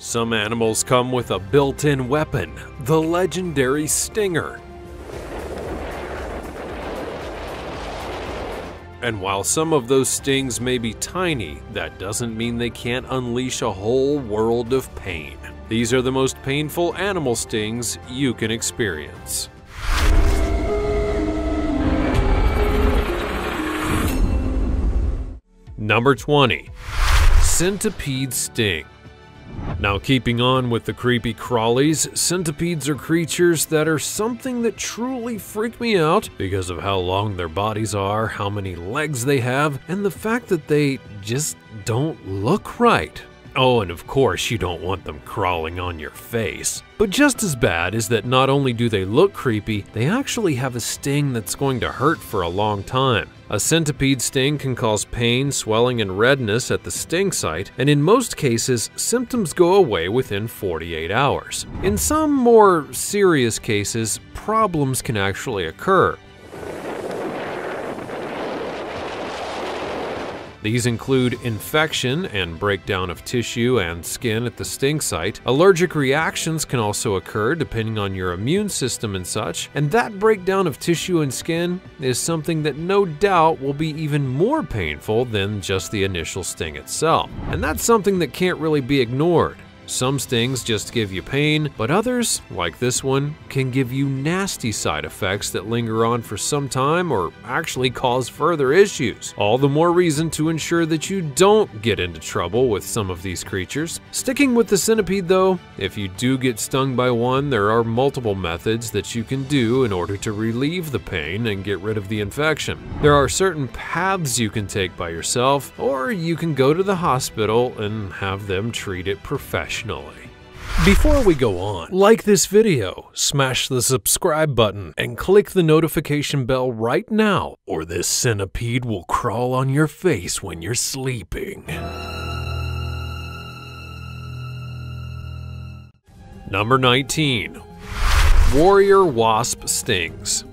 Some animals come with a built-in weapon, the legendary stinger. And while some of those stings may be tiny, that doesn't mean they can't unleash a whole world of pain. These are the most painful animal stings you can experience. Number 20. Centipede Sting. Now, keeping on with the creepy crawlies, centipedes are creatures that are something that truly freak me out because of how long their bodies are, how many legs they have, and the fact that they just don't look right. Oh, and of course, you don't want them crawling on your face. But just as bad is that not only do they look creepy, they actually have a sting that's going to hurt for a long time. A centipede sting can cause pain, swelling, and redness at the sting site, and in most cases, symptoms go away within 48 hours. In some more serious cases, problems can actually occur. These include infection and breakdown of tissue and skin at the sting site. Allergic reactions can also occur depending on your immune system and such, and that breakdown of tissue and skin is something that no doubt will be even more painful than just the initial sting itself. And that's something that can't really be ignored. Some stings just give you pain, but others, like this one, can give you nasty side effects that linger on for some time or actually cause further issues. All the more reason to ensure that you don't get into trouble with some of these creatures. Sticking with the centipede though, if you do get stung by one, there are multiple methods that you can do in order to relieve the pain and get rid of the infection. There are certain paths you can take by yourself, or you can go to the hospital and have them treat it professionally. Before we go on, like this video, smash the subscribe button, and click the notification bell right now, or this centipede will crawl on your face when you're sleeping. Number 19. Warrior Wasp Stings.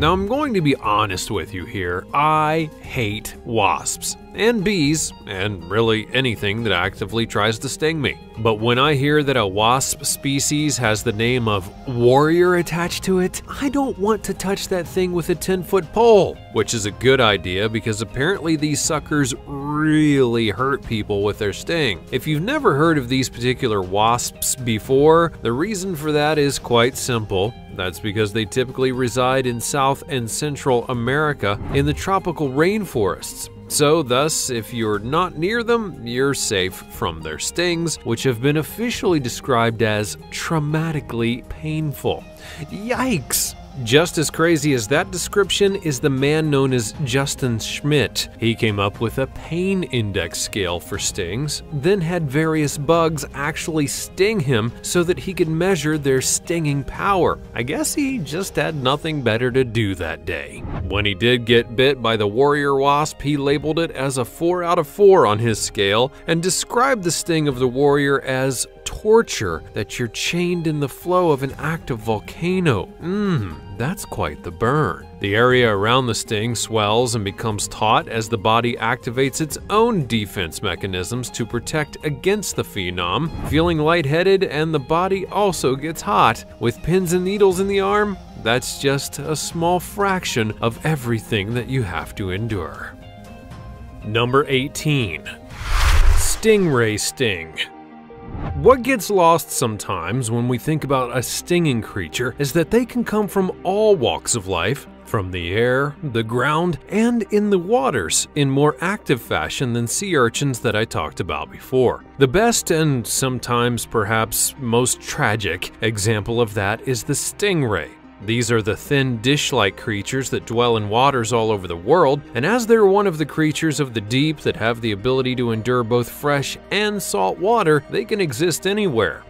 Now, I'm going to be honest with you here. I hate wasps and bees, and really anything that actively tries to sting me. But when I hear that a wasp species has the name of warrior attached to it, I don't want to touch that thing with a 10 foot pole. Which is a good idea because apparently these suckers really hurt people with their sting. If you've never heard of these particular wasps before, the reason for that is quite simple. That's because they typically reside in South and Central America in the tropical rainforests. So, thus, if you're not near them, you're safe from their stings, which have been officially described as traumatically painful. Yikes! Just as crazy as that description is the man known as Justin Schmidt. He came up with a pain index scale for stings, then had various bugs actually sting him so that he could measure their stinging power. I guess he just had nothing better to do that day. When he did get bit by the warrior wasp, he labeled it as a 4 out of 4 on his scale and described the sting of the warrior as torture that you're chained in the flow of an active volcano. Mmm, that's quite the burn. The area around the sting swells and becomes taut as the body activates its own defense mechanisms to protect against the venom, feeling lightheaded, and the body also gets hot. With pins and needles in the arm, that's just a small fraction of everything that you have to endure. Number 18. Stingray Sting. What gets lost sometimes when we think about a stinging creature is that they can come from all walks of life, from the air, the ground, and in the waters in more active fashion than sea urchins that I talked about before. The best and sometimes perhaps most tragic example of that is the stingray. These are the thin dish-like creatures that dwell in waters all over the world, and as they're one of the creatures of the deep that have the ability to endure both fresh and salt water, they can exist anywhere.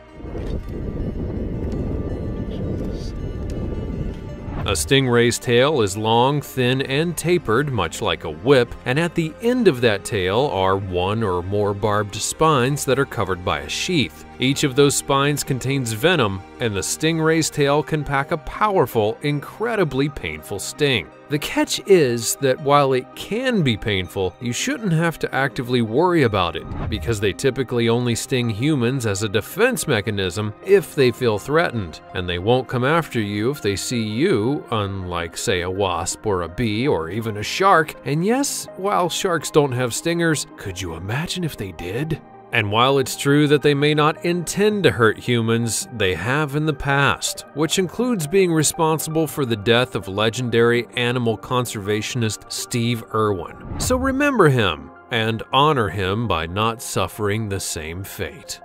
A stingray's tail is long, thin, and tapered, much like a whip, and at the end of that tail are one or more barbed spines that are covered by a sheath. Each of those spines contains venom, and the stingray's tail can pack a powerful, incredibly painful sting. The catch is that while it can be painful, you shouldn't have to actively worry about it, because they typically only sting humans as a defense mechanism if they feel threatened, and they won't come after you if they see you, unlike, say, a wasp or a bee or even a shark. And yes, while sharks don't have stingers, could you imagine if they did? And while it's true that they may not intend to hurt humans, they have in the past, which includes being responsible for the death of legendary animal conservationist Steve Irwin. So remember him and honor him by not suffering the same fate.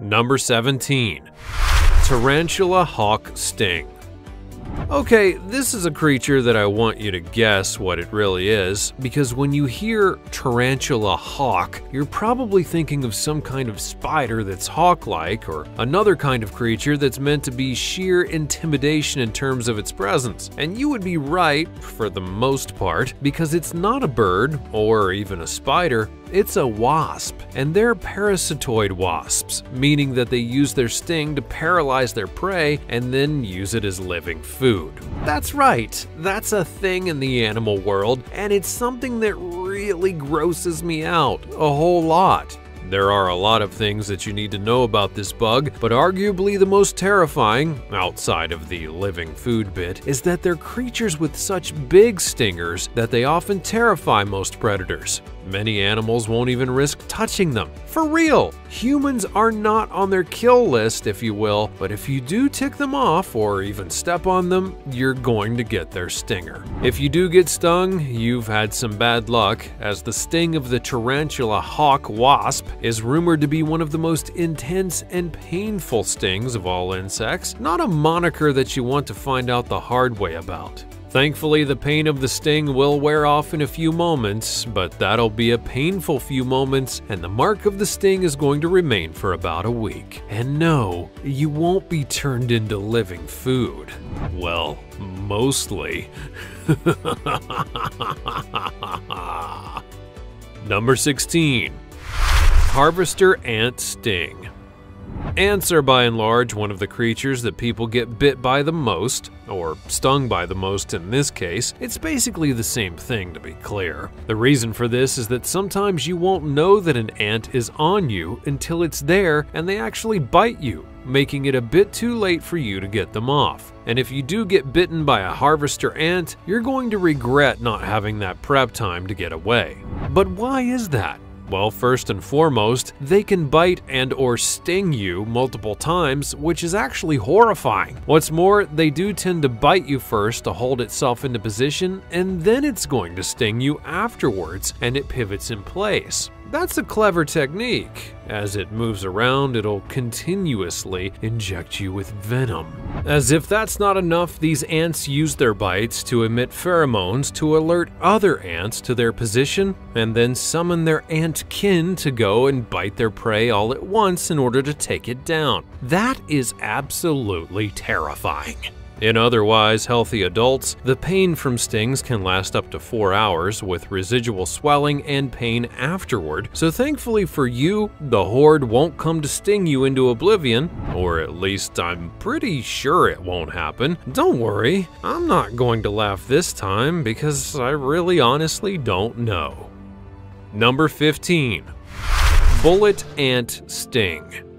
Number 17 Tarantula Hawk Sting. Okay, this is a creature that I want you to guess what it really is, because when you hear tarantula hawk, you're probably thinking of some kind of spider that's hawk-like, or another kind of creature that's meant to be sheer intimidation in terms of its presence. And you would be right, for the most part, because it's not a bird, or even a spider, it's a wasp, and they're parasitoid wasps, meaning that they use their sting to paralyze their prey and then use it as living food. That's right, that's a thing in the animal world, and it's something that really grosses me out a whole lot. There are a lot of things that you need to know about this bug, but arguably the most terrifying, outside of the living food bit, is that they're creatures with such big stingers that they often terrify most predators. Many animals won't even risk touching them. For real! Humans are not on their kill list, if you will, but if you do tick them off or even step on them, you're going to get their stinger. If you do get stung, you've had some bad luck, as the sting of the tarantula hawk wasp is rumored to be one of the most intense and painful stings of all insects, not a moniker that you want to find out the hard way about. Thankfully, the pain of the sting will wear off in a few moments, but that'll be a painful few moments, and the mark of the sting is going to remain for about a week. And no, you won't be turned into living food. Well, mostly. Number 16 Harvester Ant Sting. Ants are by and large one of the creatures that people get bit by the most, or stung by the most in this case. It's basically the same thing to be clear. The reason for this is that sometimes you won't know that an ant is on you until it's there and they actually bite you making it a bit too late for you to get them off. And if you do get bitten by a harvester ant, you're going to regret not having that prep time to get away. But why is that? Well, first and foremost, they can bite and or sting you multiple times, which is actually horrifying. What's more, they do tend to bite you first to hold itself into position, and then it's going to sting you afterwards, and it pivots in place. That's a clever technique. As it moves around, it'll continuously inject you with venom. As if that's not enough, these ants use their bites to emit pheromones to alert other ants to their position, and then summon their ant kin to go and bite their prey all at once in order to take it down. That is absolutely terrifying. In otherwise healthy adults, the pain from stings can last up to 4 hours with residual swelling and pain afterward, so thankfully for you, the horde won't come to sting you into oblivion, or at least I'm pretty sure it won't happen. Don't worry, I'm not going to laugh this time because I really honestly don't know. Number 15 Bullet Ant Sting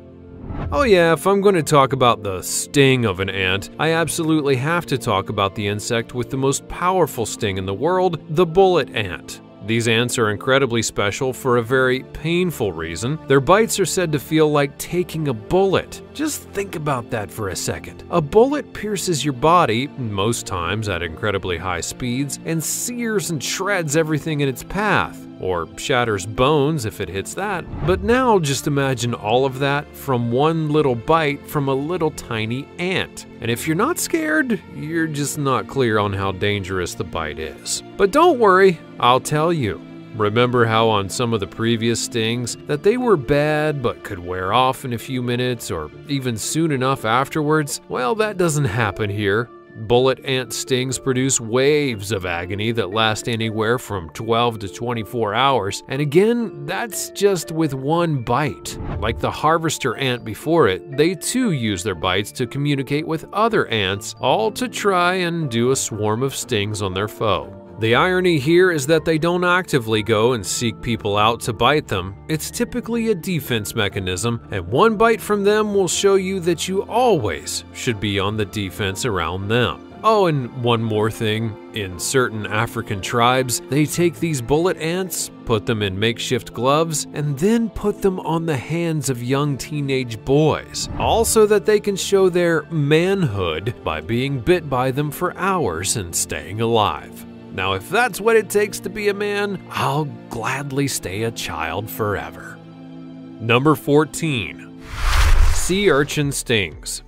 Oh yeah, if I'm going to talk about the sting of an ant, I absolutely have to talk about the insect with the most powerful sting in the world, the bullet ant. These ants are incredibly special for a very painful reason. Their bites are said to feel like taking a bullet. Just think about that for a second. A bullet pierces your body, most times at incredibly high speeds, and sears and shreds everything in its path or shatters bones if it hits that. But now just imagine all of that from one little bite from a little tiny ant. And if you're not scared, you're just not clear on how dangerous the bite is. But don't worry, I'll tell you. Remember how on some of the previous stings that they were bad but could wear off in a few minutes or even soon enough afterwards? Well, that doesn't happen here. Bullet ant stings produce waves of agony that last anywhere from 12 to 24 hours, and again, that's just with one bite. Like the harvester ant before it, they too use their bites to communicate with other ants, all to try and do a swarm of stings on their foe. The irony here is that they don't actively go and seek people out to bite them. It's typically a defense mechanism, and one bite from them will show you that you always should be on the defense around them. Oh, and one more thing. In certain African tribes, they take these bullet ants, put them in makeshift gloves, and then put them on the hands of young teenage boys, all so that they can show their manhood by being bit by them for hours and staying alive. Now, if that's what it takes to be a man, I'll gladly stay a child forever. Number 14. Sea urchin stings.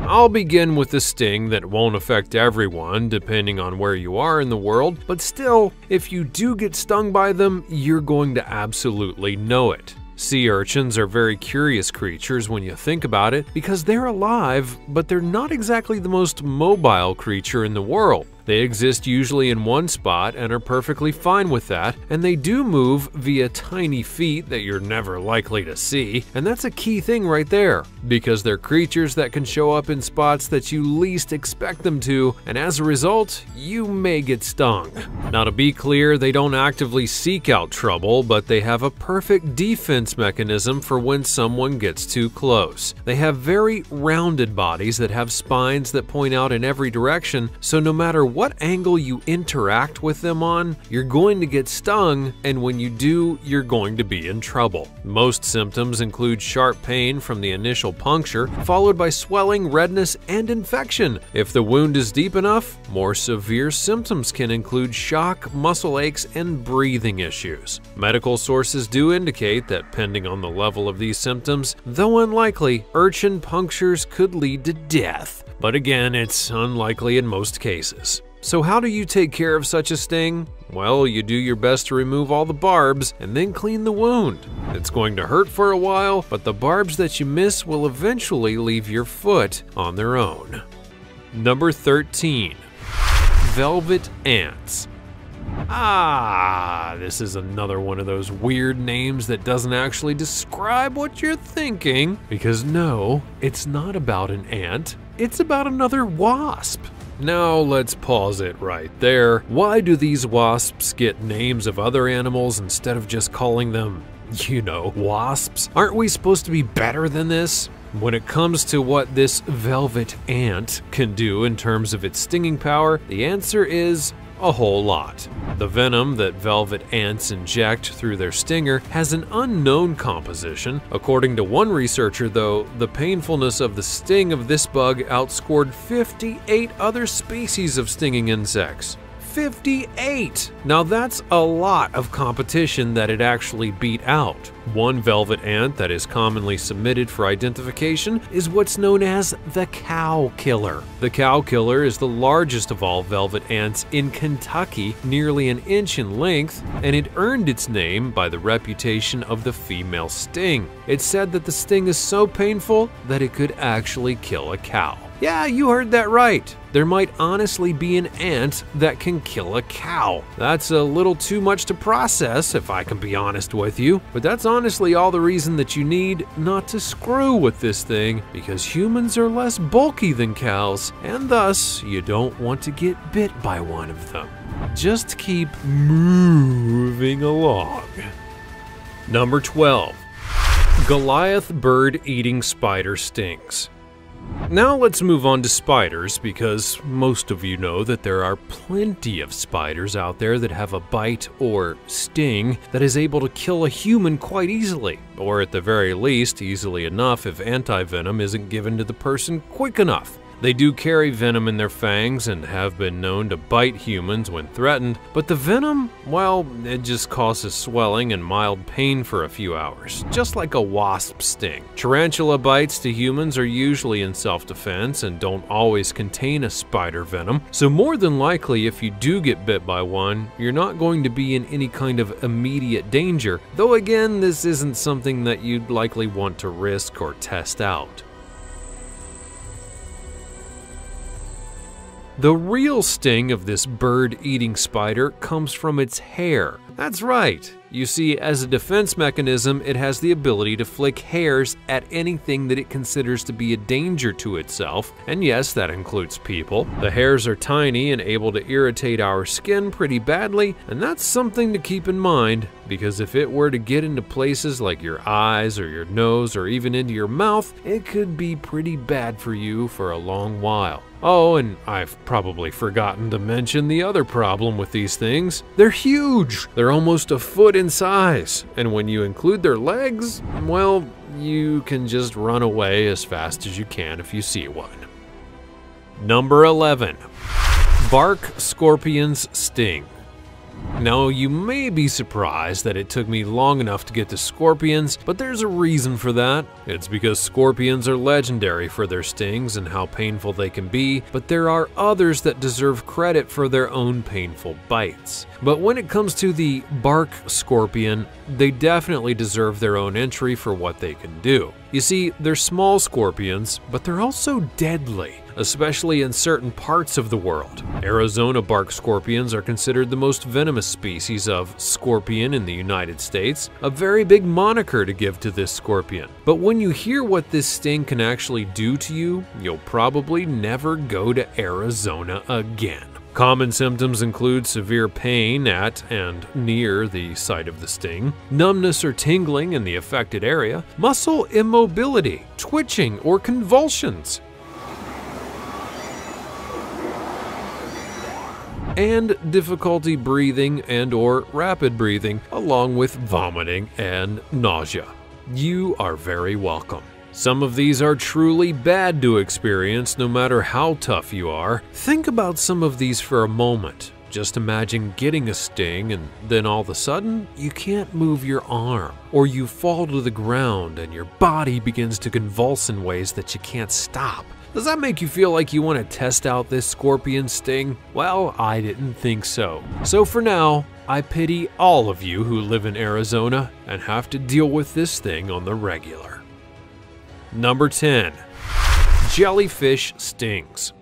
I'll begin with a sting that won't affect everyone depending on where you are in the world, but still, if you do get stung by them, you're going to absolutely know it. Sea urchins are very curious creatures when you think about it because they're alive, but they're not exactly the most mobile creature in the world. They exist usually in one spot and are perfectly fine with that, and they do move via tiny feet that you're never likely to see, and that's a key thing right there, because they're creatures that can show up in spots that you least expect them to, and as a result, you may get stung. Now to be clear, they don't actively seek out trouble, but they have a perfect defense mechanism for when someone gets too close. They have very rounded bodies that have spines that point out in every direction, so no matter what angle you interact with them on, you're going to get stung, and when you do, you're going to be in trouble. Most symptoms include sharp pain from the initial puncture, followed by swelling, redness, and infection. If the wound is deep enough, more severe symptoms can include shock, muscle aches, and breathing issues. Medical sources do indicate that, depending on the level of these symptoms, though unlikely, urchin punctures could lead to death. But again, it's unlikely in most cases. So how do you take care of such a sting? Well, you do your best to remove all the barbs and then clean the wound. It's going to hurt for a while, but the barbs that you miss will eventually leave your foot on their own. Number 13. Velvet Ants Ah, this is another one of those weird names that doesn't actually describe what you're thinking. Because no, it's not about an ant, it's about another wasp. Now let's pause it right there. Why do these wasps get names of other animals instead of just calling them, you know, wasps? Aren't we supposed to be better than this? When it comes to what this velvet ant can do in terms of its stinging power, the answer is a whole lot. The venom that velvet ants inject through their stinger has an unknown composition. According to one researcher, though, the painfulness of the sting of this bug outscored 58 other species of stinging insects. 58! Now that's a lot of competition that it actually beat out. One velvet ant that is commonly submitted for identification is what's known as the cow killer. The cow killer is the largest of all velvet ants in Kentucky, nearly an inch in length, and it earned its name by the reputation of the female sting. It's said that the sting is so painful that it could actually kill a cow. Yeah, you heard that right. There might honestly be an ant that can kill a cow. That's a little too much to process, if I can be honest with you. But that's honestly all the reason that you need not to screw with this thing, because humans are less bulky than cows, and thus you don't want to get bit by one of them. Just keep moving along. Number 12. Goliath bird eating spider stings. Now let's move on to spiders because most of you know that there are plenty of spiders out there that have a bite or sting that is able to kill a human quite easily, or at the very least easily enough if anti-venom isn't given to the person quick enough. They do carry venom in their fangs and have been known to bite humans when threatened, but the venom, well, it just causes swelling and mild pain for a few hours, just like a wasp sting. Tarantula bites to humans are usually in self-defense and don't always contain a spider venom, so more than likely if you do get bit by one, you're not going to be in any kind of immediate danger, though again, this isn't something that you'd likely want to risk or test out. The real sting of this bird-eating spider comes from its hair. That's right. You see, as a defense mechanism, it has the ability to flick hairs at anything that it considers to be a danger to itself, and yes, that includes people. The hairs are tiny and able to irritate our skin pretty badly, and that's something to keep in mind, because if it were to get into places like your eyes or your nose or even into your mouth, it could be pretty bad for you for a long while. Oh, and I've probably forgotten to mention the other problem with these things. They're huge! They're almost a foot in size, and when you include their legs, well, you can just run away as fast as you can if you see one. Number 11. Bark Scorpion's Sting. Now, you may be surprised that it took me long enough to get to scorpions, but there's a reason for that. It's because scorpions are legendary for their stings and how painful they can be, but there are others that deserve credit for their own painful bites. But when it comes to the bark scorpion, they definitely deserve their own entry for what they can do. You see, they're small scorpions, but they're also deadly especially in certain parts of the world. Arizona bark scorpions are considered the most venomous species of scorpion in the United States, a very big moniker to give to this scorpion. But when you hear what this sting can actually do to you, you'll probably never go to Arizona again. Common symptoms include severe pain at and near the site of the sting, numbness or tingling in the affected area, muscle immobility, twitching, or convulsions, and difficulty breathing and or rapid breathing, along with vomiting and nausea. You are very welcome. Some of these are truly bad to experience no matter how tough you are. Think about some of these for a moment. Just imagine getting a sting and then all of a sudden you can't move your arm, or you fall to the ground and your body begins to convulse in ways that you can't stop. Does that make you feel like you want to test out this scorpion sting? Well, I didn't think so. So for now, I pity all of you who live in Arizona and have to deal with this thing on the regular. Number 10. Jellyfish stings.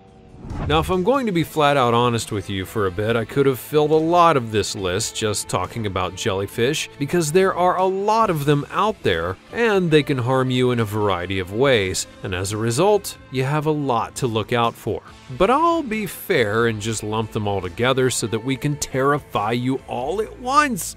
Now, if I'm going to be flat out honest with you for a bit, I could have filled a lot of this list just talking about jellyfish because there are a lot of them out there and they can harm you in a variety of ways, and as a result, you have a lot to look out for. But I'll be fair and just lump them all together so that we can terrify you all at once.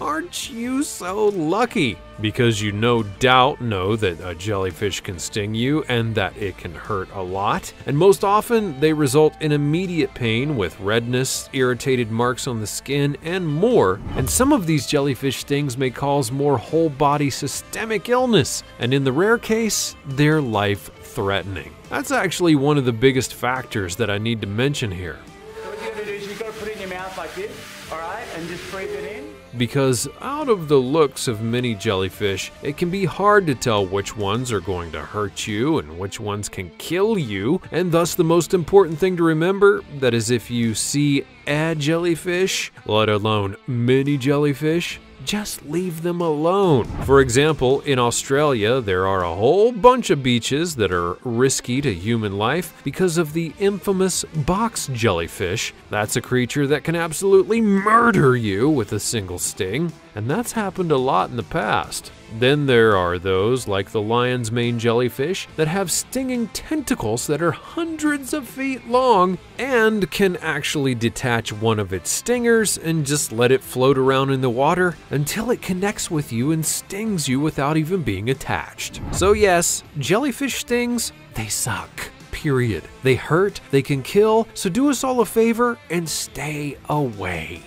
Aren't you so lucky? Because you no doubt know that a jellyfish can sting you and that it can hurt a lot. And most often, they result in immediate pain with redness, irritated marks on the skin, and more. And some of these jellyfish stings may cause more whole body systemic illness, and in the rare case, they're life threatening. That's actually one of the biggest factors that I need to mention here. So what you're gonna do is you've got to put it in your mouth like this, all right, and just breathe it in. Because out of the looks of many jellyfish, it can be hard to tell which ones are going to hurt you and which ones can kill you, and thus the most important thing to remember that is if you see a jellyfish, let alone many jellyfish, just leave them alone. For example, in Australia, there are a whole bunch of beaches that are risky to human life because of the infamous box jellyfish. That's a creature that can absolutely murder you with a single sting, and that's happened a lot in the past. Then there are those, like the lion's mane jellyfish, that have stinging tentacles that are hundreds of feet long and can actually detach one of its stingers and just let it float around in the water until it connects with you and stings you without even being attached. So, yes, jellyfish stings, they suck. Period. They hurt, they can kill, so do us all a favor and stay away.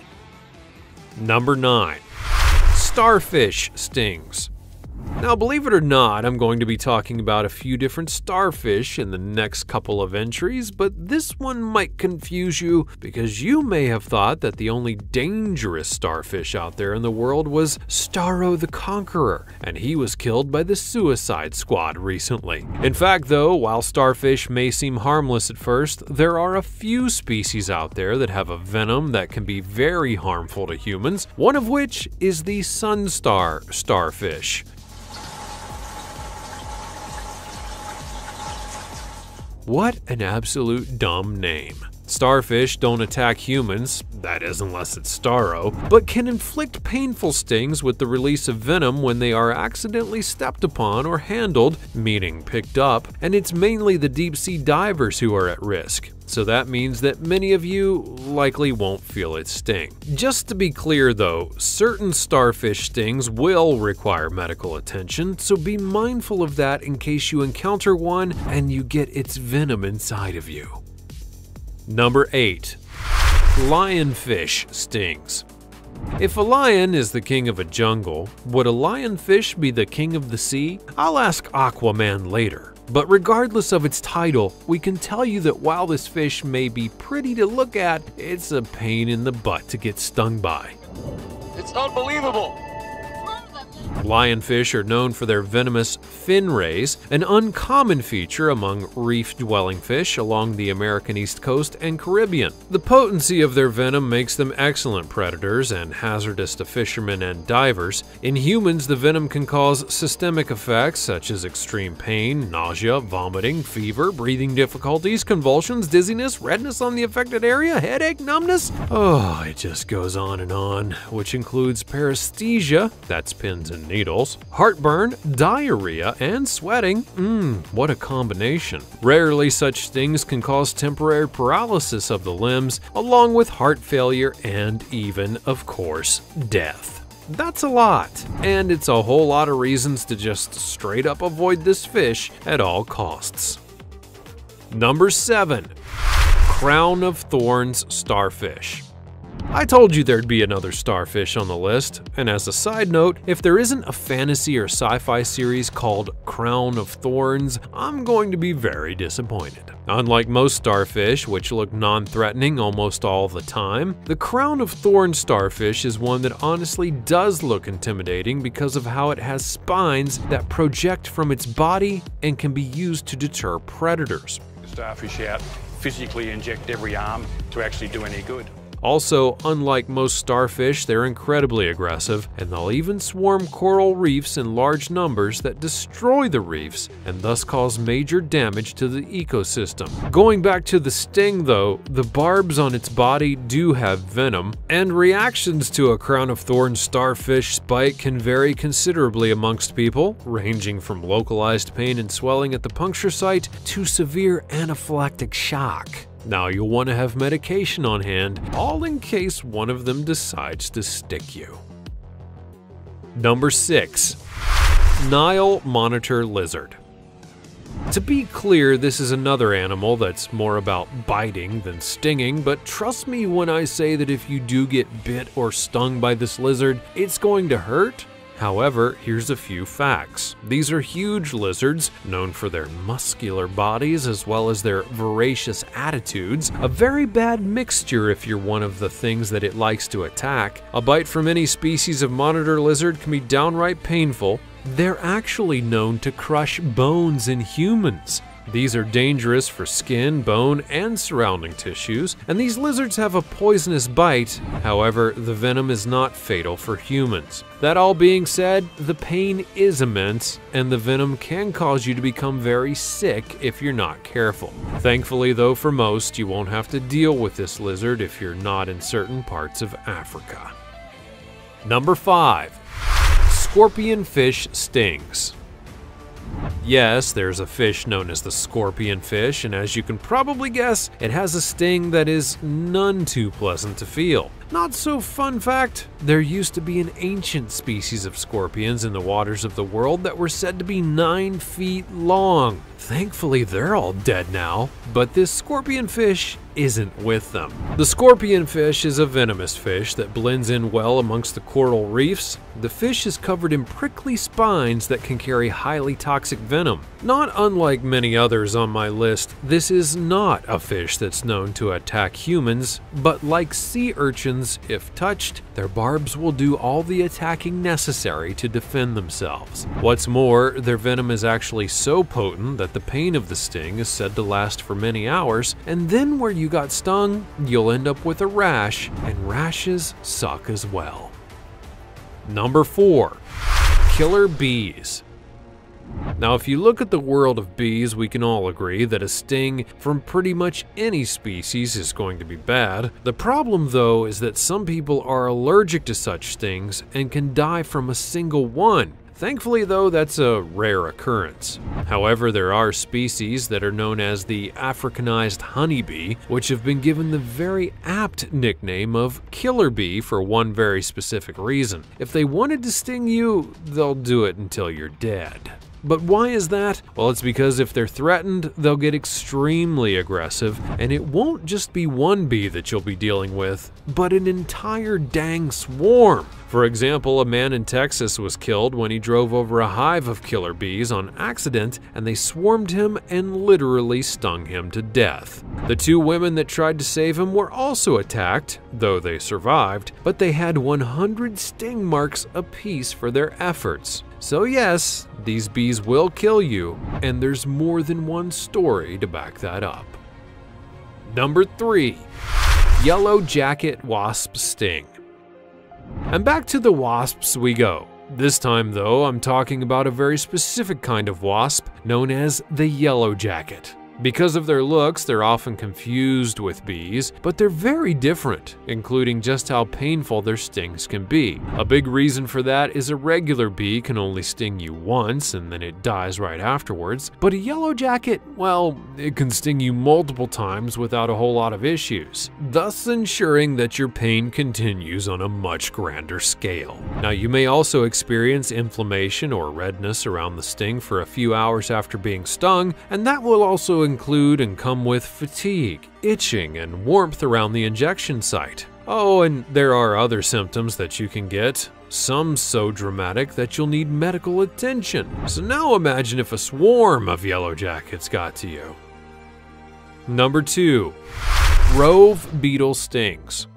Number 9 starfish stings. Now, believe it or not, I'm going to be talking about a few different starfish in the next couple of entries, but this one might confuse you because you may have thought that the only dangerous starfish out there in the world was Starro the Conqueror, and he was killed by the Suicide Squad recently. In fact, though, while starfish may seem harmless at first, there are a few species out there that have a venom that can be very harmful to humans, one of which is the sunstar starfish. What an absolute dumb name. Starfish don't attack humans, that is unless it's Starro, but can inflict painful stings with the release of venom when they are accidentally stepped upon or handled, meaning picked up, and it's mainly the deep sea divers who are at risk so that means that many of you likely won't feel its sting. Just to be clear though, certain starfish stings will require medical attention, so be mindful of that in case you encounter one and you get its venom inside of you. Number 8. Lionfish stings. If a lion is the king of a jungle, would a lionfish be the king of the sea? I'll ask Aquaman later. But regardless of its title, we can tell you that while this fish may be pretty to look at, it's a pain in the butt to get stung by. It's unbelievable! Lionfish are known for their venomous fin rays, an uncommon feature among reef-dwelling fish along the American East Coast and Caribbean. The potency of their venom makes them excellent predators and hazardous to fishermen and divers. In humans, the venom can cause systemic effects such as extreme pain, nausea, vomiting, fever, breathing difficulties, convulsions, dizziness, redness on the affected area, headache, numbness. Oh, it just goes on and on, which includes paresthesia, that's pins and needles, heartburn, diarrhea, and sweating. Mmm, what a combination. Rarely such things can cause temporary paralysis of the limbs, along with heart failure and even, of course, death. That's a lot, and it's a whole lot of reasons to just straight up avoid this fish at all costs. Number 7. Crown of Thorns Starfish I told you there'd be another starfish on the list, and as a side note, if there isn't a fantasy or sci-fi series called Crown of Thorns, I'm going to be very disappointed. Unlike most starfish, which look non-threatening almost all the time, the Crown of Thorns starfish is one that honestly does look intimidating because of how it has spines that project from its body and can be used to deter predators. Starfish out physically inject every arm to actually do any good. Also, unlike most starfish, they're incredibly aggressive, and they'll even swarm coral reefs in large numbers that destroy the reefs and thus cause major damage to the ecosystem. Going back to the sting though, the barbs on its body do have venom, and reactions to a crown of thorns starfish spike can vary considerably amongst people, ranging from localized pain and swelling at the puncture site to severe anaphylactic shock. Now you'll want to have medication on hand, all in case one of them decides to stick you. Number 6. Nile Monitor Lizard to be clear, this is another animal that's more about biting than stinging, but trust me when I say that if you do get bit or stung by this lizard, it's going to hurt However, here's a few facts. These are huge lizards, known for their muscular bodies as well as their voracious attitudes, a very bad mixture if you're one of the things that it likes to attack. A bite from any species of monitor lizard can be downright painful. They're actually known to crush bones in humans. These are dangerous for skin, bone, and surrounding tissues, and these lizards have a poisonous bite. However, the venom is not fatal for humans. That all being said, the pain is immense, and the venom can cause you to become very sick if you're not careful. Thankfully, though, for most, you won't have to deal with this lizard if you're not in certain parts of Africa. Number 5. Scorpion fish stings. Yes, there's a fish known as the scorpion fish, and as you can probably guess, it has a sting that is none too pleasant to feel. Not so fun fact, there used to be an ancient species of scorpions in the waters of the world that were said to be 9 feet long. Thankfully, they're all dead now, but this scorpion fish isn't with them. The scorpion fish is a venomous fish that blends in well amongst the coral reefs. The fish is covered in prickly spines that can carry highly toxic venom. Not unlike many others on my list, this is not a fish that's known to attack humans, but like sea urchins, if touched, their barbs will do all the attacking necessary to defend themselves. What's more, their venom is actually so potent that the pain of the sting is said to last for many hours, and then where you got stung, you'll end up with a rash, and rashes suck as well. Number 4. Killer Bees Now, if you look at the world of bees, we can all agree that a sting from pretty much any species is going to be bad. The problem, though, is that some people are allergic to such stings and can die from a single one. Thankfully, though, that's a rare occurrence. However, there are species that are known as the Africanized honeybee, which have been given the very apt nickname of killer bee for one very specific reason. If they wanted to sting you, they'll do it until you're dead. But why is that? Well, it's because if they're threatened, they'll get extremely aggressive, and it won't just be one bee that you'll be dealing with, but an entire dang swarm. For example, a man in Texas was killed when he drove over a hive of killer bees on accident and they swarmed him and literally stung him to death. The two women that tried to save him were also attacked, though they survived, but they had 100 sting marks apiece for their efforts. So, yes, these bees will kill you, and there's more than one story to back that up. Number 3 Yellow Jacket Wasp Sting. And back to the wasps we go. This time, though, I'm talking about a very specific kind of wasp known as the yellow jacket. Because of their looks, they're often confused with bees, but they're very different, including just how painful their stings can be. A big reason for that is a regular bee can only sting you once and then it dies right afterwards, but a yellow jacket, well, it can sting you multiple times without a whole lot of issues, thus ensuring that your pain continues on a much grander scale. Now, you may also experience inflammation or redness around the sting for a few hours after being stung, and that will also include and come with fatigue, itching, and warmth around the injection site. Oh, and there are other symptoms that you can get, some so dramatic that you'll need medical attention. So now imagine if a swarm of yellow jackets got to you. Number 2. Rove Beetle Stings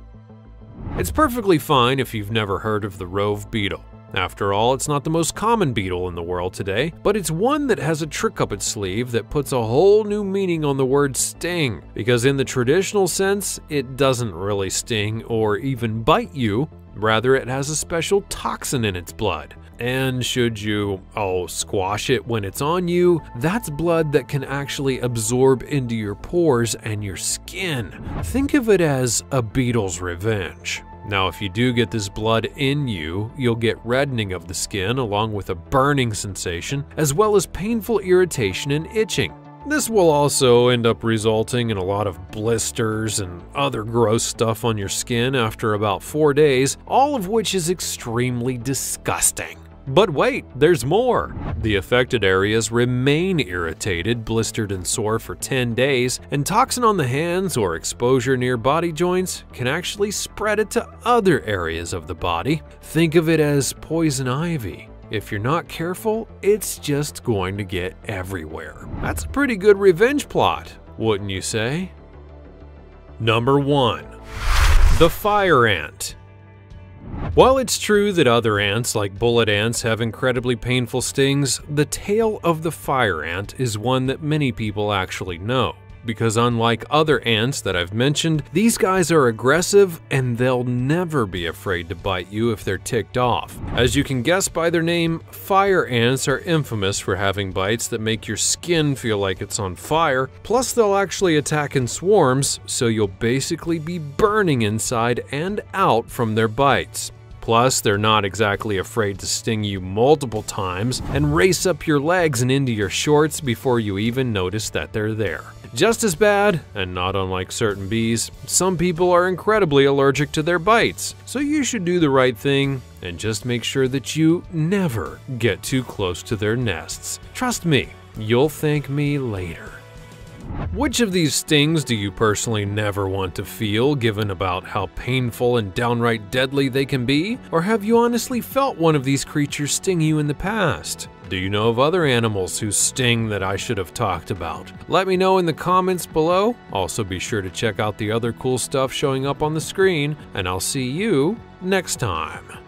It's perfectly fine if you've never heard of the Rove beetle. After all, it's not the most common beetle in the world today, but it's one that has a trick up its sleeve that puts a whole new meaning on the word sting, because in the traditional sense, it doesn't really sting or even bite you, rather it has a special toxin in its blood. And should you, oh, squash it when it's on you, that's blood that can actually absorb into your pores and your skin. Think of it as a beetle's revenge. Now, if you do get this blood in you, you'll get reddening of the skin along with a burning sensation, as well as painful irritation and itching. This will also end up resulting in a lot of blisters and other gross stuff on your skin after about four days, all of which is extremely disgusting. But wait, there's more. The affected areas remain irritated, blistered, and sore for 10 days, and toxin on the hands or exposure near body joints can actually spread it to other areas of the body. Think of it as poison ivy. If you're not careful, it's just going to get everywhere. That's a pretty good revenge plot, wouldn't you say? Number 1. The Fire Ant while it's true that other ants, like bullet ants, have incredibly painful stings, the tale of the fire ant is one that many people actually know because unlike other ants that I've mentioned, these guys are aggressive and they'll never be afraid to bite you if they're ticked off. As you can guess by their name, fire ants are infamous for having bites that make your skin feel like it's on fire, plus they'll actually attack in swarms, so you'll basically be burning inside and out from their bites. Plus, they're not exactly afraid to sting you multiple times and race up your legs and into your shorts before you even notice that they're there. Just as bad, and not unlike certain bees, some people are incredibly allergic to their bites, so you should do the right thing and just make sure that you never get too close to their nests. Trust me, you'll thank me later. Which of these stings do you personally never want to feel, given about how painful and downright deadly they can be? Or have you honestly felt one of these creatures sting you in the past? Do you know of other animals who sting that I should have talked about? Let me know in the comments below. Also be sure to check out the other cool stuff showing up on the screen, and I'll see you next time.